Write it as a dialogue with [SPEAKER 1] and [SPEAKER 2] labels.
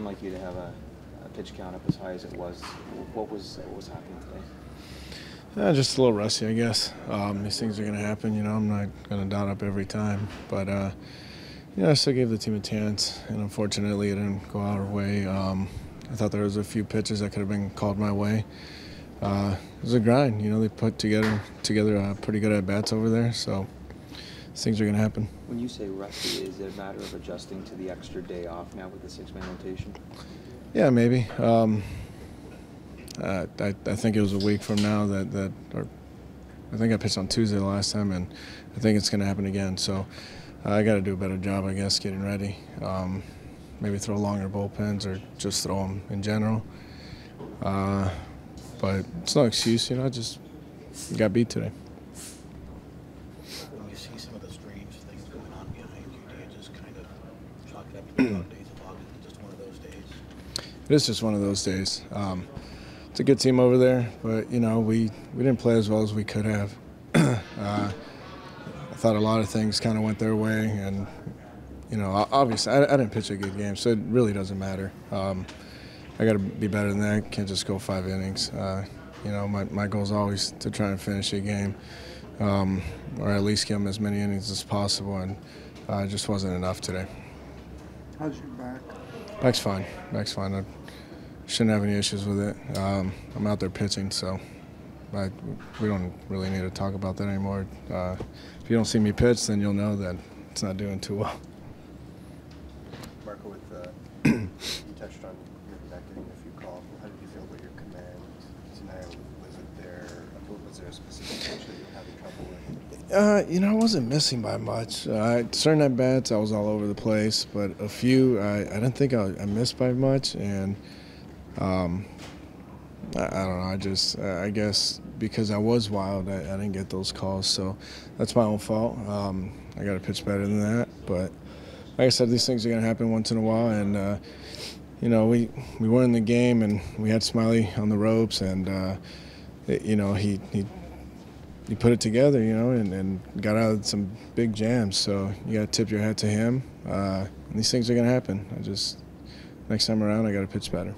[SPEAKER 1] unlikely to have a, a pitch count up as high as it was. What was what was happening today?
[SPEAKER 2] Uh, just a little rusty, I guess. Um, these things are going to happen. You know, I'm not going to dot up every time, but uh, you know, I still gave the team a chance, and unfortunately, it didn't go our way. Um, I thought there was a few pitches that could have been called my way. Uh, it was a grind. You know, they put together together uh, pretty good at bats over there, so things are going to happen.
[SPEAKER 1] When you say rusty, is it a matter of adjusting to the extra day off now with the six-man rotation?
[SPEAKER 2] Yeah, maybe. Um, uh, I, I think it was a week from now that that, or I think I pitched on Tuesday the last time, and I think it's going to happen again. So uh, I got to do a better job, I guess, getting ready. Um, maybe throw longer bullpens or just throw them in general. Uh, but it's no excuse, you know. I just got beat today.
[SPEAKER 3] When you see some of the strange things going on behind you, do you just kind of chalk it up to the days of August? Just one of those days.
[SPEAKER 2] It is just one of those days. Um, it's a good team over there, but you know we we didn't play as well as we could have. uh, I thought a lot of things kind of went their way, and you know obviously I, I, didn't pitch a good game, so it really doesn't matter. Um, I got to be better than that. Can't just go five innings. Uh, you know, my, my goal is always to try and finish a game, um, or at least give them as many innings as possible, and uh, it just wasn't enough today.
[SPEAKER 4] How's your back?
[SPEAKER 2] Back's fine. Back's fine. I shouldn't have any issues with it. Um, I'm out there pitching, so I, we don't really need to talk about that anymore. Uh, if you don't see me pitch, then you'll know that it's not doing too well.
[SPEAKER 5] Marco, with uh, you touched on not getting a few calls. How did you feel about your command tonight? Was it there? Was there a specific pitch that you were having trouble with?
[SPEAKER 2] Uh, you know, I wasn't missing by much. Uh, certain at bats, I was all over the place, but a few, I, I didn't think I, I missed by much, and um, I, I, don't know. I just, I guess because I was wild, I, didn't get those calls, so that's my own fault. Um, I got to pitch better than that, but like I said, these things are going to happen once in a while, and uh, you know, we we were in the game and we had Smyly on the ropes, and uh, it, you know, he he he put it together, you know, and, and got out of some big jams. So you got to tip your hat to him. Uh, these things are going to happen. I just next time around, I got to pitch better.